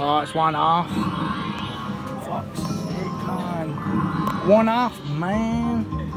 Oh, it's one off. Fuck's sake. One off, man.